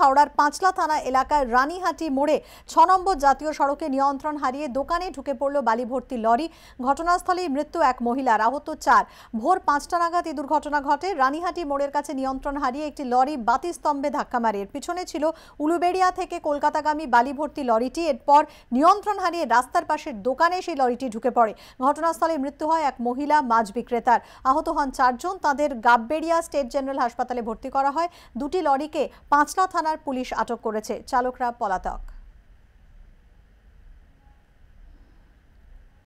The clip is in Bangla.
হাওড়ার পাঁচলা থানা এলাকার রানীহাটি মোড়ে ছ নম্বর জাতীয় সড়কে নিয়ন্ত্রণ হারিয়ে দোকানে ঢুকে পড়ল বালি ভর্তি লরি। ঘটনাস্থলেই মৃত্যু এক মহিলার আহত চার। ভোর পাঁচটা নাগাদ এই দুর্ঘটনা ঘটে। রানীহাটি মোড়ের কাছে নিয়ন্ত্রণ হারিয়ে একটি লরি বাতি স্তম্ভে ধাক্কা মারে। এর পিছনে ছিল উলুবেড়িয়া থেকে কলকাতাগামী বালি ভর্তি লরিটি। এরপর নিয়ন্ত্রণ হারিয়ে রাস্তার পাশের দোকানে সেই লরিটি ঢুকে পড়ে। ঘটনাস্থলে মৃত্যু হয় এক মহিলা, মাছ বিক্রেতার। আহত হন চারজন। তাদের গাববেড়িয়া স্টেট জেনারেল হাসপাতালে ভর্তি করা হয়। দুটি লরিকে পাঁচলা থানার পুলিশ আটক করেছে। চালকরা পলাতক।